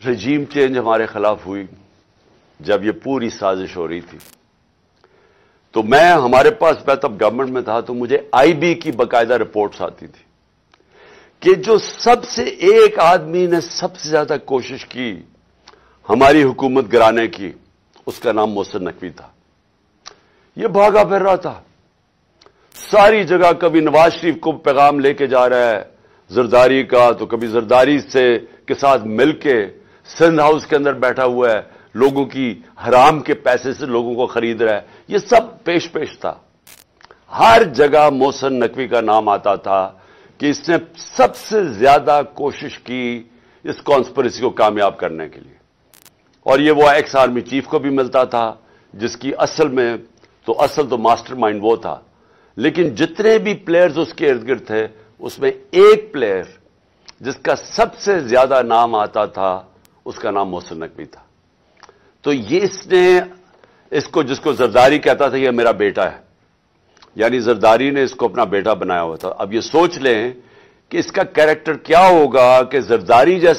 रजीम change हमारे खिलाफ हुई, जब ये पूरी साजिश हो रही थी। तो मैं, हमारे पास, मैं तब गवर्नमेंट में था तो मुझे आईबी की बकायदा रिपोर्ट्स आती थी कि जो सबसे एक आदमी ने सबसे ज़्यादा कोशिश की हमारी हुकूमत गिराने की, उसका नाम मोहसिन नकवी था। ये भागा फिर रहा था। सारी जगह कभी नवाज़ शरीफ को पैगाम लेके जा रहा है, जरदारी का तो कभी जरदारी से के साथ मिलके सिंध हाउस के अंदर बैठा हुआ है, लोगों की हराम के पैसे से लोगों को खरीद रहा है। ये सब पेश पेश था। हर जगह मोहसन नकवी का नाम आता था कि इसने सबसे ज़्यादा कोशिश की इस कॉन्स्परेसी को कामयाब करने के लिए। और ये वो एक्स आर्मी चीफ को भी मिलता था, जिसकी असल में तो असल तो मास्टरमाइंड वो था। लेकिन जितने भी प्लेयर्स उसके इर्द गिर्द थे, उसमें एक प्लेयर जिसका सबसे ज़्यादा नाम आता था उसका नाम मोहसिन नकवी था। तो ये इसने इसको, जिसको जरदारी कहता था यह मेरा बेटा है। यानी जरदारी ने इसको अपना बेटा बनाया हुआ था। अब ये सोच लें कि इसका कैरेक्टर क्या होगा कि जरदारी जैसा